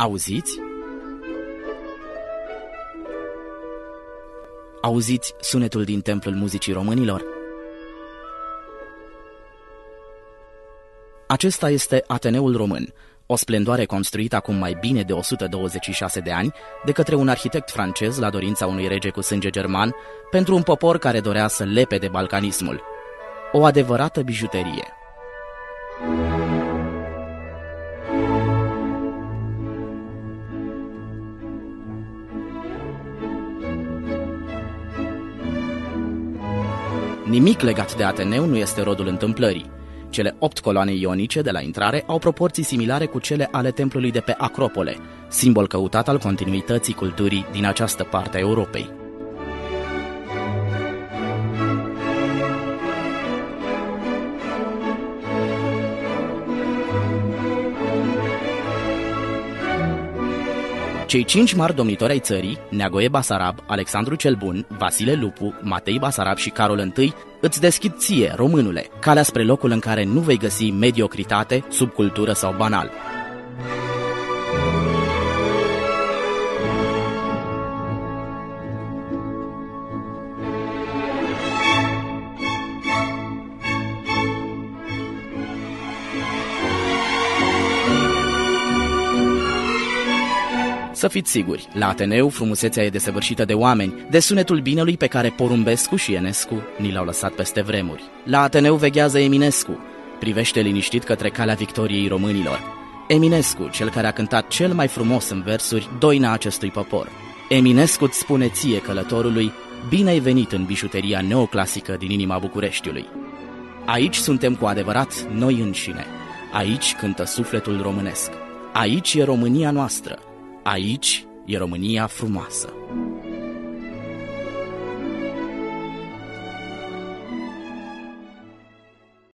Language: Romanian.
Auziți? Auziți sunetul din templul muzicii românilor? Acesta este Ateneul Român, o splendoare construită acum mai bine de 126 de ani de către un arhitect francez la dorința unui rege cu sânge german pentru un popor care dorea să lepe de balcanismul. O adevărată bijuterie. Nimic legat de Ateneu nu este rodul întâmplării. Cele opt coloane ionice de la intrare au proporții similare cu cele ale templului de pe Acropole, simbol căutat al continuității culturii din această parte a Europei. Cei cinci mari domnitori ai țării, Neagoe Basarab, Alexandru cel Bun, Vasile Lupu, Matei Basarab și Carol I, îți deschid ție, românule, calea spre locul în care nu vei găsi mediocritate, subcultură sau banal. Să fiți siguri, la Ateneu frumusețea e desăvârșită de oameni, de sunetul binelui pe care Porumbescu și Enescu ni l-au lăsat peste vremuri. La Ateneu veghează Eminescu, privește liniștit către calea victoriei românilor. Eminescu, cel care a cântat cel mai frumos în versuri doina acestui popor. Eminescu îți spune ție, călătorului, bine ai venit în bijuteria neoclasică din inima Bucureștiului. Aici suntem cu adevărat noi înșine. Aici cântă sufletul românesc. Aici e România noastră. Aici e România frumoasă.